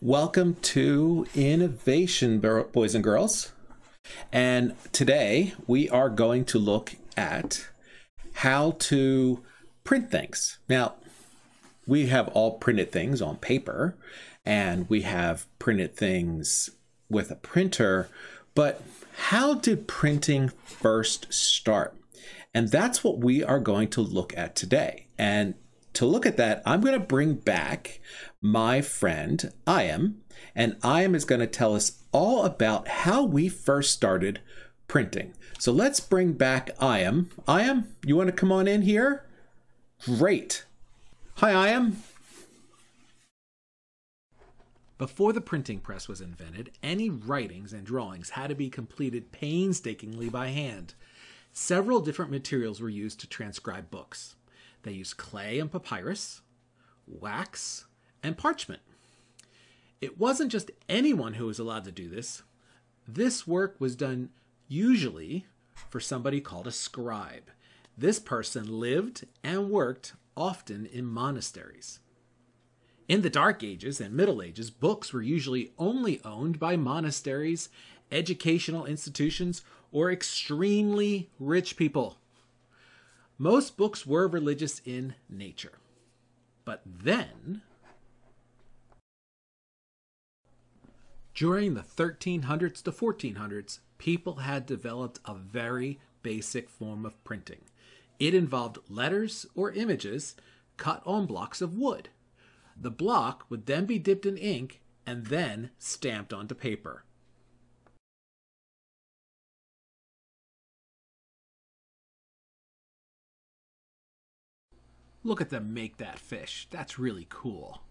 Welcome to Innovation, boys and girls. And today we are going to look at how to print things. Now, we have all printed things on paper and we have printed things with a printer, but how did printing first start? And that's what we are going to look at today. And to look at that, I'm going to bring back my friend Iam, and Iam is going to tell us all about how we first started printing. So let's bring back Iam. Iam, you want to come on in here? Great. Hi, Iam. Before the printing press was invented, any writings and drawings had to be completed painstakingly by hand. Several different materials were used to transcribe books. They used clay and papyrus, wax, and parchment. It wasn't just anyone who was allowed to do this. This work was done usually for somebody called a scribe. This person lived and worked often in monasteries. In the Dark Ages and Middle Ages, books were usually only owned by monasteries, educational institutions, or extremely rich people. Most books were religious in nature. But then, during the 1300s to 1400s, people had developed a very basic form of printing. It involved letters or images cut on blocks of wood. The block would then be dipped in ink and then stamped onto paper. Look at them make that fish. That's really cool.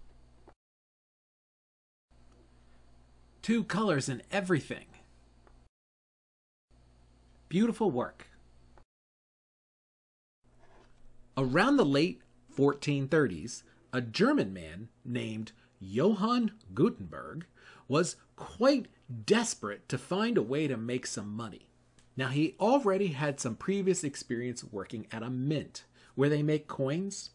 Two colors in everything. Beautiful work. Around the late 1430s, a German man named Johann Gutenberg was quite desperate to find a way to make some money. Now, he already had some previous experience working at a mint where they make coins.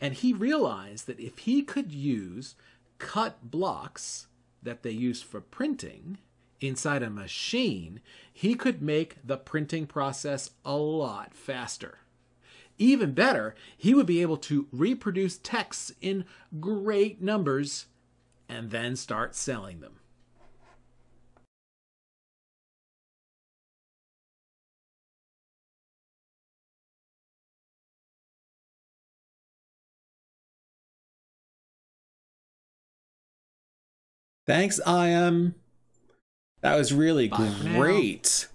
And he realized that if he could use cut blocks that they use for printing inside a machine, he could make the printing process a lot faster. Even better, he would be able to reproduce texts in great numbers and then start selling them. Thanks, Iam. That was really Bye great.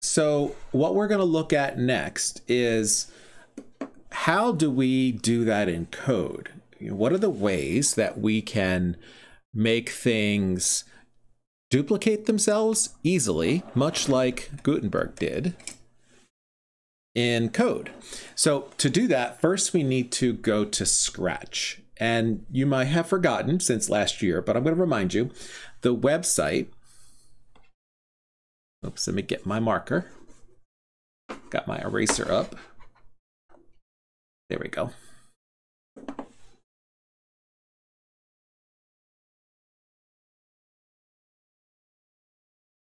So, what we're going to look at next is how do we do that in code? What are the ways that we can make things duplicate themselves easily, much like Gutenberg did in code? So, to do that, first we need to go to Scratch. And you might have forgotten since last year, but I'm going to remind you the website. Oops, let me get my marker. Got my eraser up. There we go.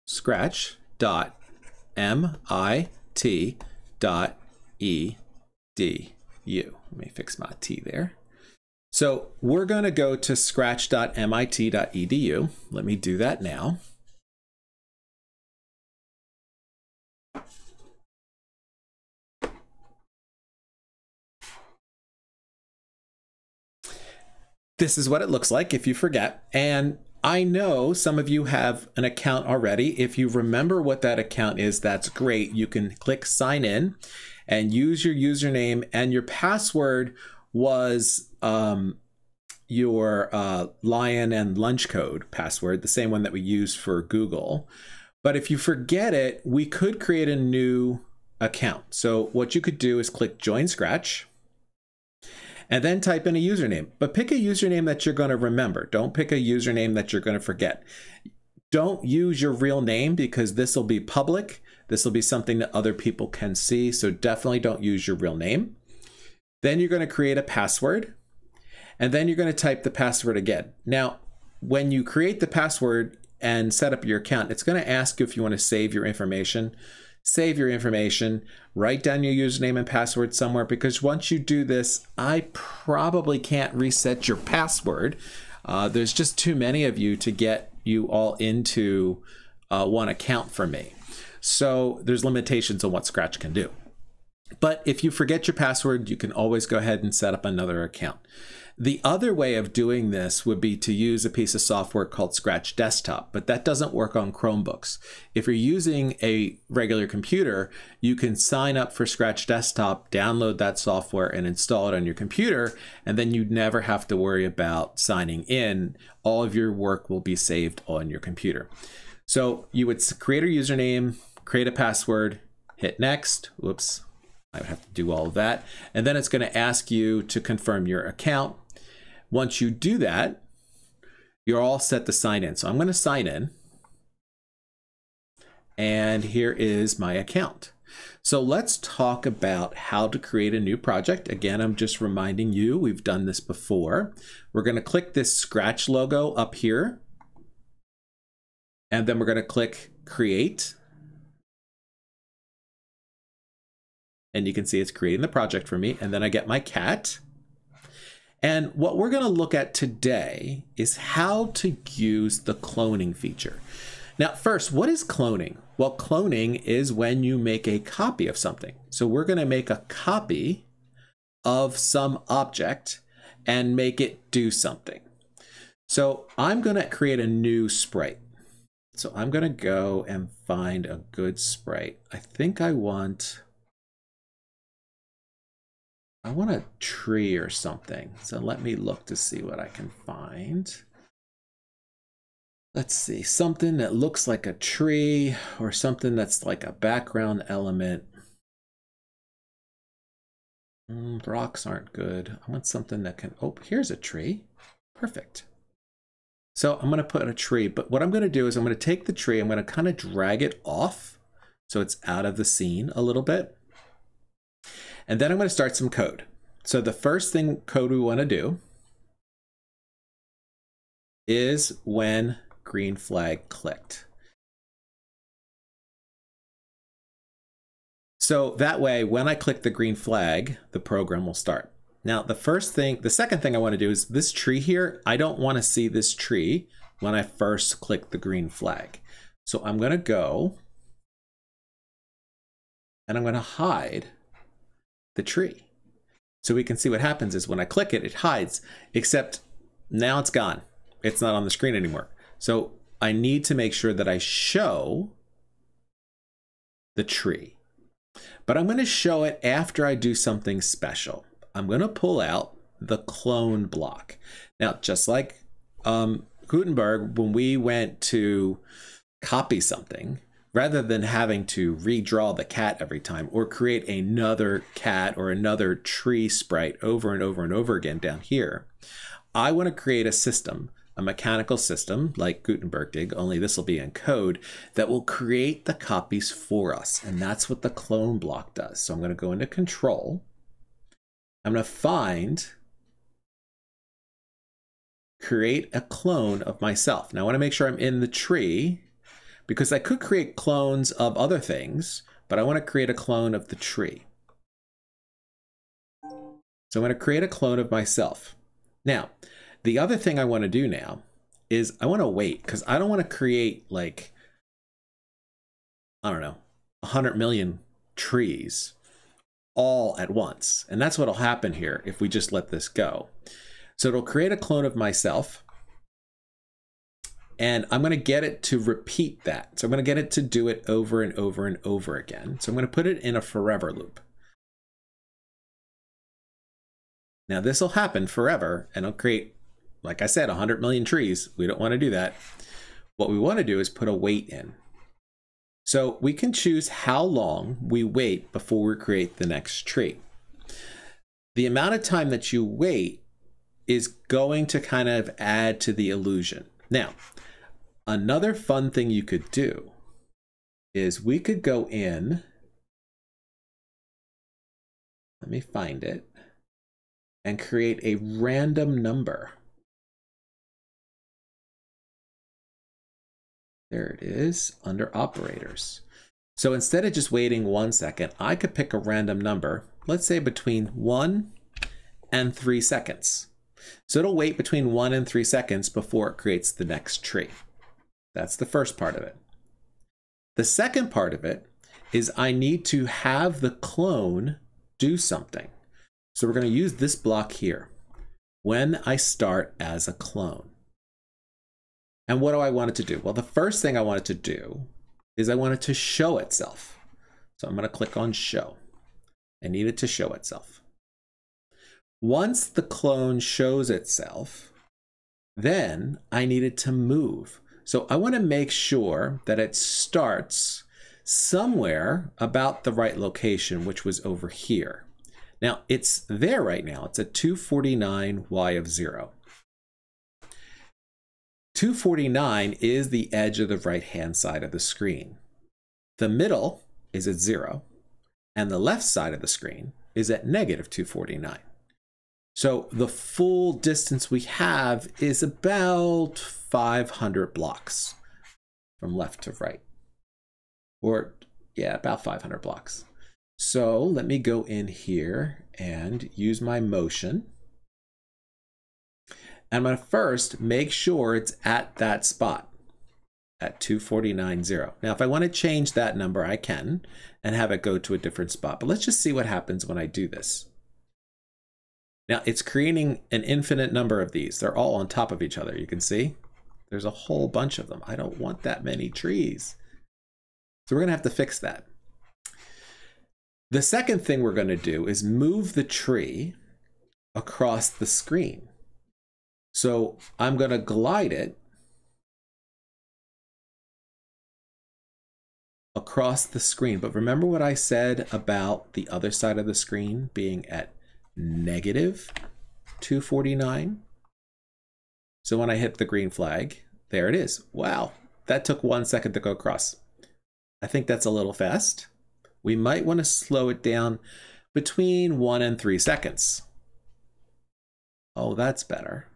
Scratch dot M I T dot E D U. Let me fix my T there. So we're going to go to scratch.mit.edu. Let me do that now. This is what it looks like if you forget. And I know some of you have an account already. If you remember what that account is, that's great. You can click sign in and use your username and your password was um, your uh, lion and lunch code password, the same one that we use for Google. But if you forget it, we could create a new account. So what you could do is click join Scratch and then type in a username. But pick a username that you're going to remember. Don't pick a username that you're going to forget. Don't use your real name because this will be public. This will be something that other people can see. So definitely don't use your real name. Then you're going to create a password. And then you're going to type the password again. Now, when you create the password and set up your account, it's going to ask you if you want to save your information. Save your information, write down your username and password somewhere because once you do this, I probably can't reset your password. Uh, there's just too many of you to get you all into uh, one account for me. So there's limitations on what Scratch can do. But if you forget your password, you can always go ahead and set up another account. The other way of doing this would be to use a piece of software called Scratch Desktop, but that doesn't work on Chromebooks. If you're using a regular computer, you can sign up for Scratch Desktop, download that software, and install it on your computer, and then you'd never have to worry about signing in. All of your work will be saved on your computer. So you would create a username, create a password, hit next. Whoops, I would have to do all of that. And then it's going to ask you to confirm your account. Once you do that, you're all set to sign in. So I'm going to sign in. And here is my account. So let's talk about how to create a new project. Again, I'm just reminding you, we've done this before. We're going to click this Scratch logo up here. And then we're going to click Create. And you can see it's creating the project for me. And then I get my cat. And what we're going to look at today is how to use the cloning feature. Now, first, what is cloning? Well, cloning is when you make a copy of something. So we're going to make a copy of some object and make it do something. So I'm going to create a new sprite. So I'm going to go and find a good sprite. I think I want I want a tree or something. So let me look to see what I can find. Let's see, something that looks like a tree or something that's like a background element. Mm, rocks aren't good. I want something that can, oh, here's a tree. Perfect. So I'm going to put a tree, but what I'm going to do is I'm going to take the tree, I'm going to kind of drag it off so it's out of the scene a little bit. And then I'm going to start some code. So the first thing code we want to do is when green flag clicked. So that way, when I click the green flag, the program will start. Now, the first thing, the second thing I want to do is this tree here. I don't want to see this tree when I first click the green flag. So I'm going to go and I'm going to hide the tree. So we can see what happens is when I click it, it hides, except now it's gone. It's not on the screen anymore. So I need to make sure that I show the tree. But I'm going to show it after I do something special. I'm going to pull out the clone block. Now, just like um, Gutenberg, when we went to copy something, rather than having to redraw the cat every time or create another cat or another tree sprite over and over and over again down here, I want to create a system, a mechanical system like Gutenberg did, only this will be in code, that will create the copies for us. And that's what the clone block does. So I'm going to go into control. I'm going to find create a clone of myself. Now I want to make sure I'm in the tree because I could create clones of other things, but I want to create a clone of the tree. So I'm going to create a clone of myself. Now, the other thing I want to do now is I want to wait because I don't want to create like, I don't know, 100 million trees all at once. And that's what'll happen here if we just let this go. So it'll create a clone of myself and I'm going to get it to repeat that. So I'm going to get it to do it over and over and over again. So I'm going to put it in a forever loop. Now this will happen forever and it'll create, like I said, 100 million trees. We don't want to do that. What we want to do is put a wait in. So we can choose how long we wait before we create the next tree. The amount of time that you wait is going to kind of add to the illusion. Now, Another fun thing you could do is we could go in. Let me find it. and create a random number. There it is under operators. So instead of just waiting one second, I could pick a random number, let's say between one and three seconds. So it'll wait between one and three seconds before it creates the next tree. That's the first part of it. The second part of it is I need to have the clone do something. So we're going to use this block here when I start as a clone. And what do I want it to do? Well, the first thing I want it to do is I want it to show itself. So I'm going to click on show. I need it to show itself. Once the clone shows itself, then I need it to move. So I want to make sure that it starts somewhere about the right location, which was over here. Now it's there right now. It's at 249 y of 0. 249 is the edge of the right hand side of the screen. The middle is at 0, and the left side of the screen is at negative 249. So the full distance we have is about 500 blocks from left to right. Or, yeah, about 500 blocks. So let me go in here and use my motion. I'm going to first make sure it's at that spot at 249.0. Now, if I want to change that number, I can and have it go to a different spot. But let's just see what happens when I do this. Now, it's creating an infinite number of these. They're all on top of each other. You can see there's a whole bunch of them. I don't want that many trees. So we're going to have to fix that. The second thing we're going to do is move the tree across the screen. So I'm going to glide it across the screen. But remember what I said about the other side of the screen being at negative 249? So when I hit the green flag, there it is. Wow, that took one second to go across. I think that's a little fast. We might want to slow it down between one and three seconds. Oh, that's better.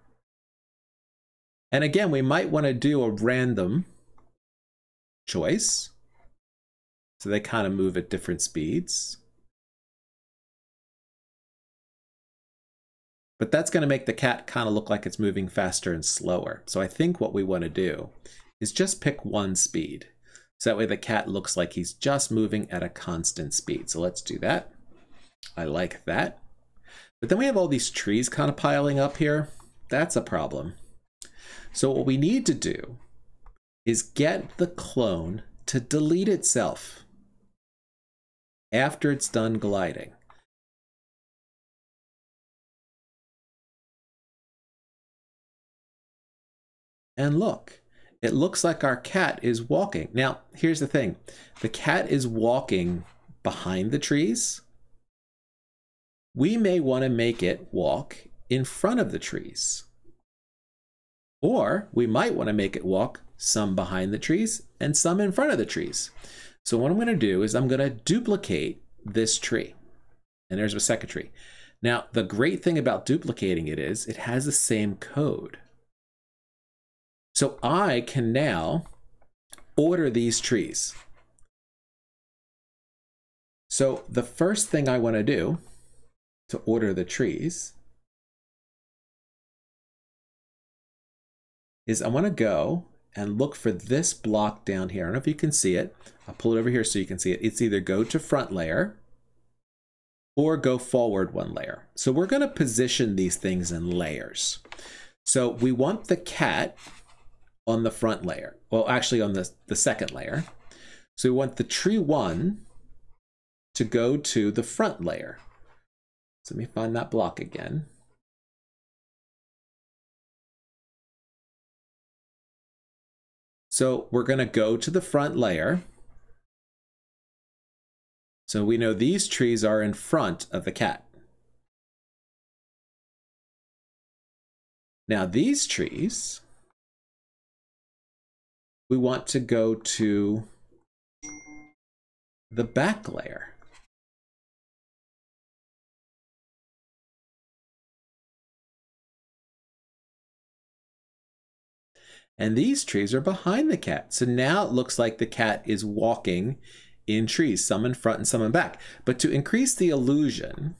And again, we might want to do a random choice. So they kind of move at different speeds. But that's going to make the cat kind of look like it's moving faster and slower. So I think what we want to do is just pick one speed. So that way the cat looks like he's just moving at a constant speed. So let's do that. I like that. But then we have all these trees kind of piling up here. That's a problem. So what we need to do is get the clone to delete itself after it's done gliding. And look, it looks like our cat is walking. Now, here's the thing. The cat is walking behind the trees. We may want to make it walk in front of the trees. Or we might want to make it walk some behind the trees and some in front of the trees. So what I'm going to do is I'm going to duplicate this tree. And there's a second tree. Now, the great thing about duplicating it is it has the same code. So I can now order these trees. So the first thing I want to do to order the trees is I want to go and look for this block down here. I don't know if you can see it. I'll pull it over here so you can see it. It's either go to front layer or go forward one layer. So we're going to position these things in layers. So we want the cat on the front layer. Well, actually on the, the second layer. So we want the tree one to go to the front layer. So let me find that block again. So we're going to go to the front layer. So we know these trees are in front of the cat. Now these trees we want to go to the back layer. And these trees are behind the cat. So now it looks like the cat is walking in trees, some in front and some in back. But to increase the illusion,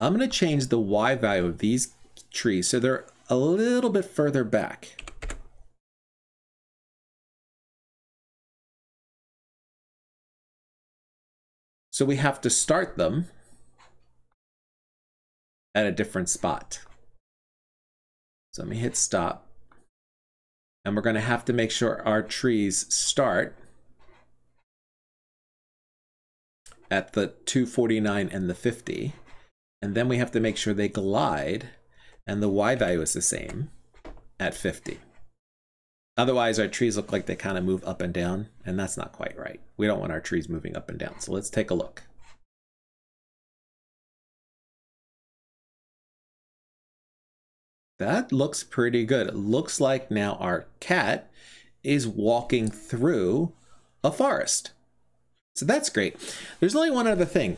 I'm gonna change the Y value of these trees so they're a little bit further back. So we have to start them at a different spot. So let me hit stop. And we're going to have to make sure our trees start at the 249 and the 50. And then we have to make sure they glide and the Y value is the same at 50. Otherwise, our trees look like they kind of move up and down, and that's not quite right. We don't want our trees moving up and down. So let's take a look. That looks pretty good. It looks like now our cat is walking through a forest. So that's great. There's only one other thing.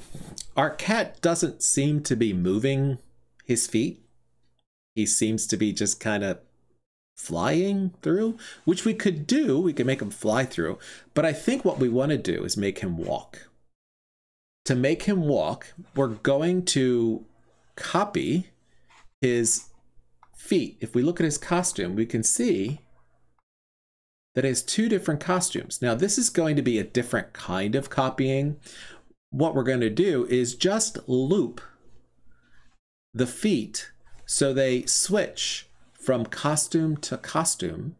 Our cat doesn't seem to be moving his feet. He seems to be just kind of flying through, which we could do. We could make him fly through. But I think what we want to do is make him walk. To make him walk, we're going to copy his feet, if we look at his costume, we can see that has two different costumes. Now, this is going to be a different kind of copying. What we're going to do is just loop the feet so they switch from costume to costume,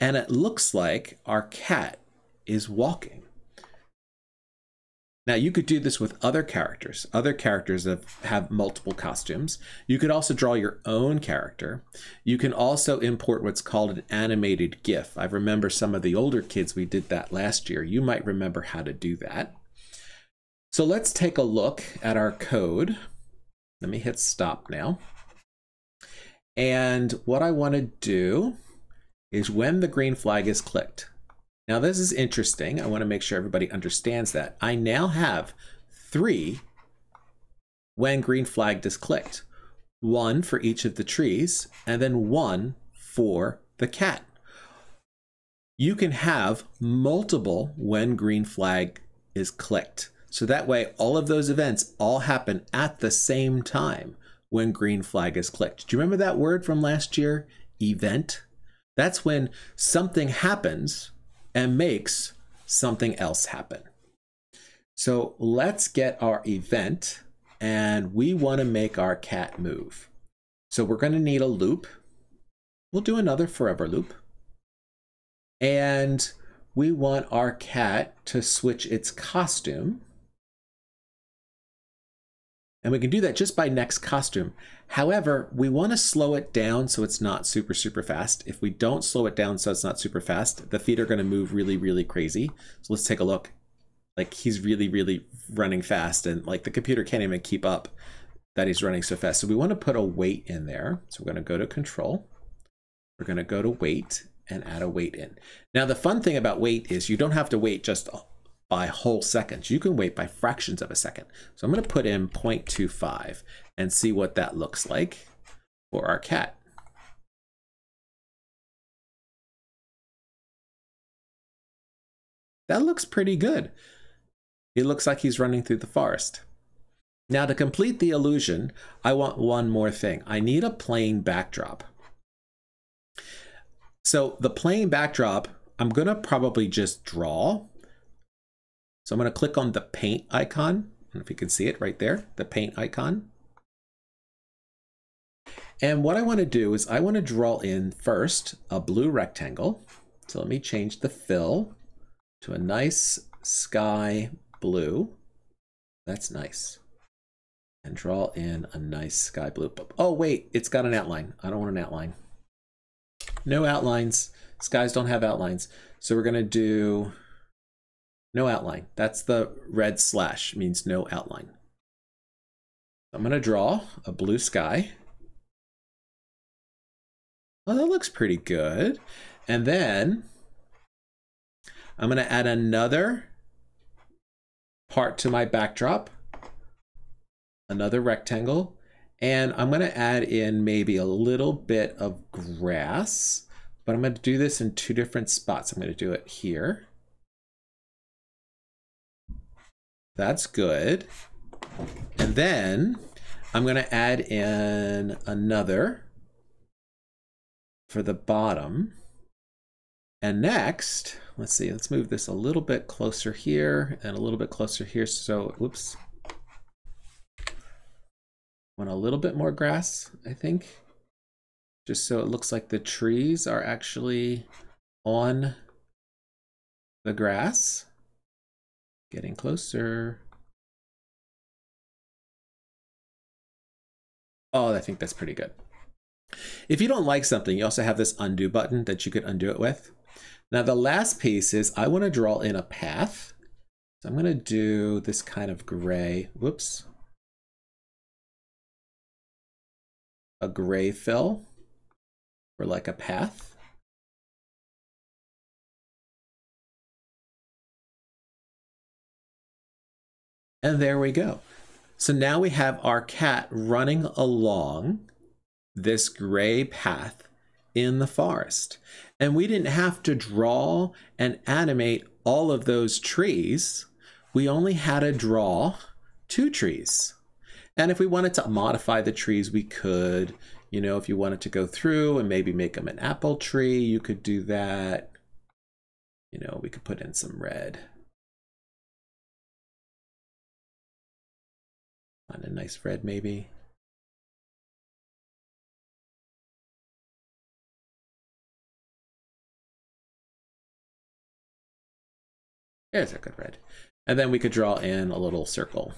and it looks like our cat is walking. Now, you could do this with other characters. Other characters have, have multiple costumes. You could also draw your own character. You can also import what's called an animated GIF. I remember some of the older kids, we did that last year. You might remember how to do that. So let's take a look at our code. Let me hit stop now. And what I want to do is when the green flag is clicked, now, this is interesting. I want to make sure everybody understands that. I now have three when green flag is clicked. One for each of the trees, and then one for the cat. You can have multiple when green flag is clicked. So that way, all of those events all happen at the same time when green flag is clicked. Do you remember that word from last year? Event. That's when something happens and makes something else happen. So let's get our event and we want to make our cat move. So we're going to need a loop. We'll do another forever loop. And we want our cat to switch its costume. And we can do that just by next costume. However, we want to slow it down so it's not super, super fast. If we don't slow it down so it's not super fast, the feet are going to move really, really crazy. So let's take a look. Like he's really, really running fast and like the computer can't even keep up that he's running so fast. So we want to put a wait in there. So we're going to go to control. We're going to go to wait and add a wait in. Now, the fun thing about wait is you don't have to wait just by whole seconds. You can wait by fractions of a second. So I'm going to put in 0.25 and see what that looks like for our cat. That looks pretty good. It looks like he's running through the forest. Now to complete the illusion, I want one more thing. I need a plain backdrop. So the plain backdrop, I'm going to probably just draw so I'm going to click on the paint icon. Know if you can see it right there, the paint icon. And what I want to do is I want to draw in first a blue rectangle. So let me change the fill to a nice sky blue. That's nice. And draw in a nice sky blue. Oh, wait, it's got an outline. I don't want an outline. No outlines. Skies don't have outlines. So we're going to do no outline. That's the red slash, means no outline. I'm going to draw a blue sky. Well, that looks pretty good. And then I'm going to add another part to my backdrop, another rectangle, and I'm going to add in maybe a little bit of grass but I'm going to do this in two different spots. I'm going to do it here. That's good. And then I'm going to add in another for the bottom. And next, let's see, let's move this a little bit closer here and a little bit closer here. So, whoops. Want a little bit more grass, I think. Just so it looks like the trees are actually on the grass. Getting closer. Oh, I think that's pretty good. If you don't like something, you also have this undo button that you could undo it with. Now the last piece is I want to draw in a path. So I'm going to do this kind of gray, whoops, a gray fill for like a path. And there we go. So now we have our cat running along this gray path in the forest. And we didn't have to draw and animate all of those trees. We only had to draw two trees. And if we wanted to modify the trees, we could. You know, if you wanted to go through and maybe make them an apple tree, you could do that. You know, we could put in some red. Find a nice red maybe. There's a good red. And then we could draw in a little circle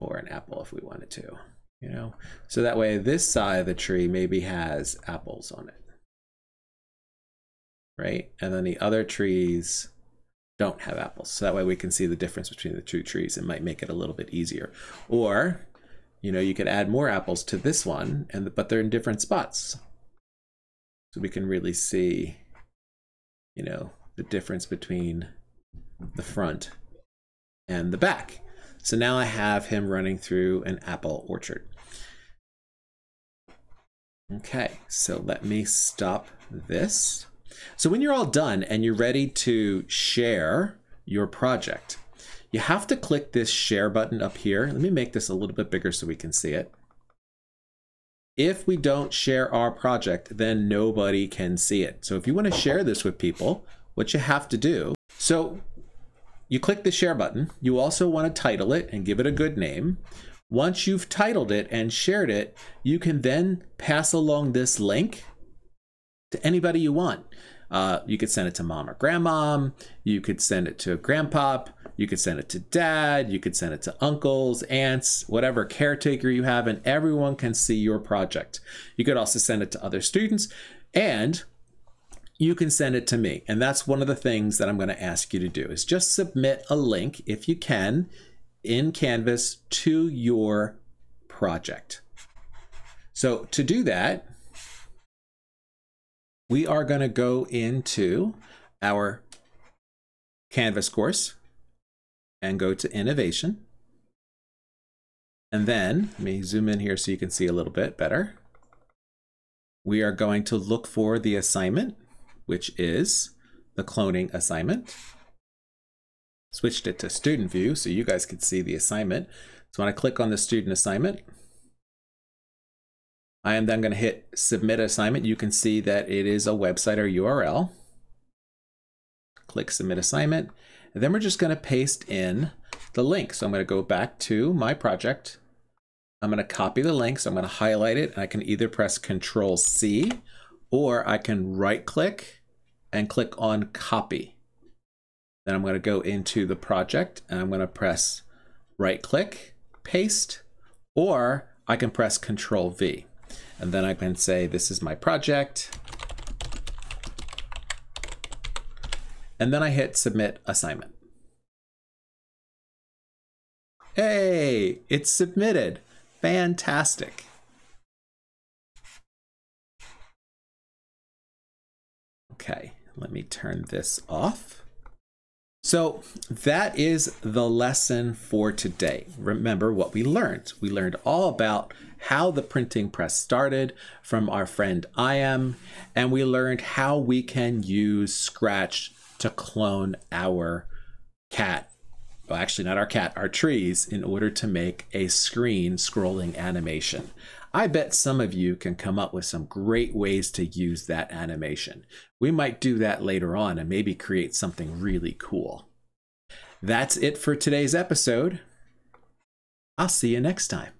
or an apple if we wanted to, you know? So that way this side of the tree maybe has apples on it, right? And then the other trees don't have apples. So that way we can see the difference between the two trees. It might make it a little bit easier. Or, you know, you could add more apples to this one, and but they're in different spots. So we can really see, you know, the difference between the front and the back. So now I have him running through an apple orchard. Okay, so let me stop this. So when you're all done and you're ready to share your project, you have to click this share button up here. Let me make this a little bit bigger so we can see it. If we don't share our project, then nobody can see it. So if you want to share this with people, what you have to do, so you click the share button. You also want to title it and give it a good name. Once you've titled it and shared it, you can then pass along this link to anybody you want. Uh, you could send it to mom or grandmom. You could send it to grandpop. You could send it to dad. You could send it to uncles, aunts, whatever caretaker you have, and everyone can see your project. You could also send it to other students, and you can send it to me. And that's one of the things that I'm going to ask you to do is just submit a link, if you can, in Canvas to your project. So to do that, we are going to go into our Canvas course and go to Innovation. And then, let me zoom in here so you can see a little bit better. We are going to look for the assignment, which is the cloning assignment. Switched it to student view so you guys can see the assignment. So when I click on the student assignment, I am then going to hit submit assignment. You can see that it is a website or URL. Click submit assignment. And then we're just going to paste in the link. So I'm going to go back to my project. I'm going to copy the link. So I'm going to highlight it. And I can either press Control C or I can right click and click on copy. Then I'm going to go into the project and I'm going to press right click, paste, or I can press Control V. And then I can say, this is my project. And then I hit submit assignment. Hey, it's submitted. Fantastic. Okay, let me turn this off So that is the lesson for today. Remember what we learned. We learned all about how the printing press started from our friend IM, and we learned how we can use Scratch to clone our cat. Well, actually, not our cat, our trees, in order to make a screen scrolling animation. I bet some of you can come up with some great ways to use that animation. We might do that later on and maybe create something really cool. That's it for today's episode. I'll see you next time.